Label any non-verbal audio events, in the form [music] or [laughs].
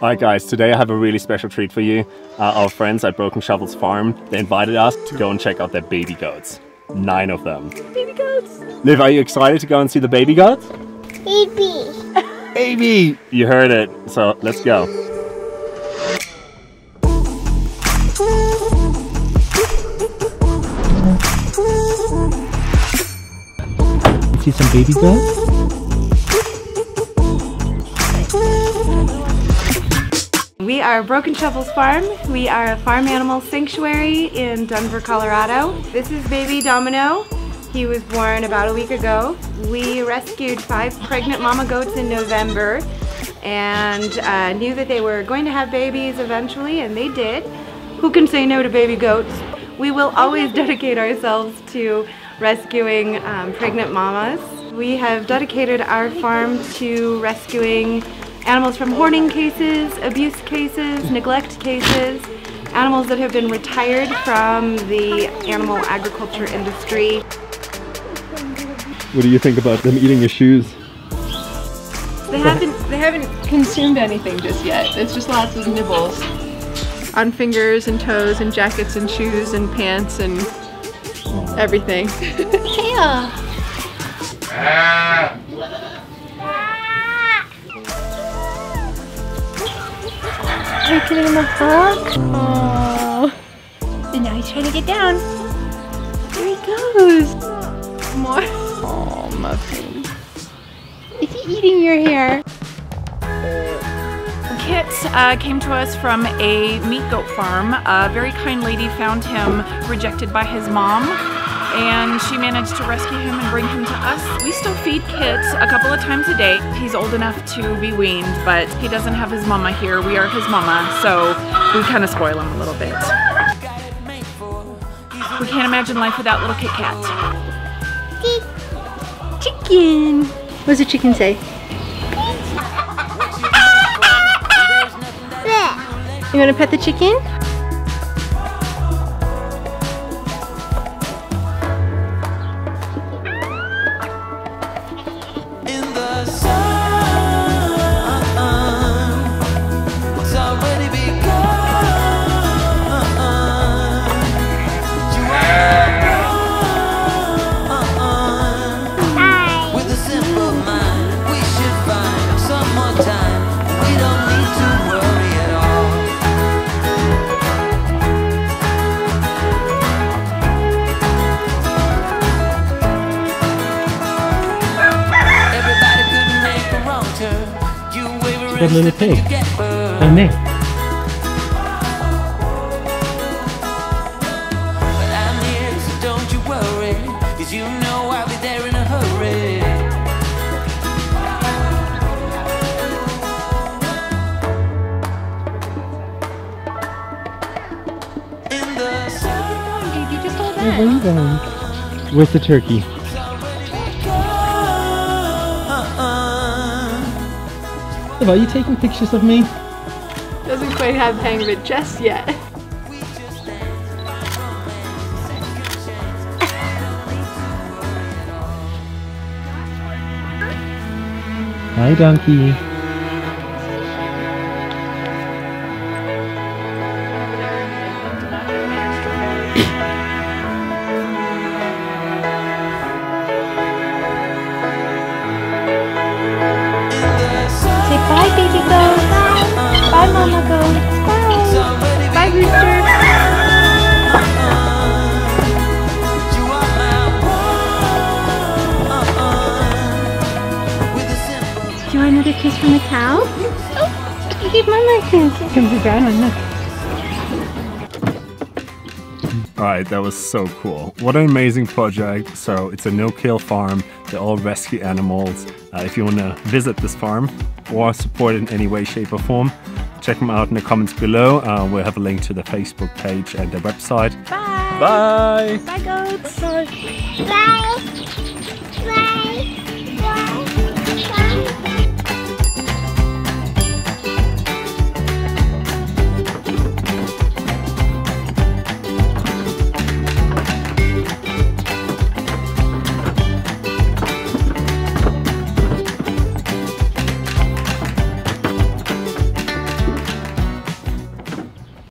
Alright guys, today I have a really special treat for you. Uh, our friends at Broken Shovels Farm, they invited us to go and check out their baby goats. Nine of them. Baby goats. Liv, are you excited to go and see the baby goats? Baby. Baby! You heard it, so let's go. See some baby goats? We are Broken Shovels Farm. We are a farm animal sanctuary in Denver, Colorado. This is baby Domino. He was born about a week ago. We rescued five pregnant mama goats in November and uh, knew that they were going to have babies eventually, and they did. Who can say no to baby goats? We will always dedicate ourselves to rescuing um, pregnant mamas. We have dedicated our farm to rescuing animals from hoarding cases, abuse cases, neglect cases, animals that have been retired from the animal agriculture industry. What do you think about them eating your shoes? They haven't they haven't consumed anything just yet. It's just lots of nibbles on fingers and toes and jackets and shoes and pants and everything. Tail. Are you giving him a hug? Oh. And now he's trying to get down. There he goes. More. Oh, muffin. Is he eating your hair? Kit uh, came to us from a meat goat farm. A very kind lady found him rejected by his mom, and she managed to rescue him and bring him to us. We still feed Kit a couple of times a day. He's old enough to be weaned, but he doesn't have his mama here. We are his mama, so we kind of spoil him a little bit. We can't imagine life without little Kit Kat. Chicken. What does the chicken say? [laughs] You want to pet the chicken? The sun. Did you just hold Where are you going? Where's the turkey? Are you taking pictures of me? Doesn't quite have the hang of it just yet. Hi, donkey. You give mama a kiss. Come to grandma, look. Alright, that was so cool. What an amazing project. So, it's a no kill farm. They all rescue animals. Uh, if you want to visit this farm or support it in any way, shape, or form, check them out in the comments below. Uh, we'll have a link to the Facebook page and their website. Bye. Bye! Bye goats. Bye. Bye.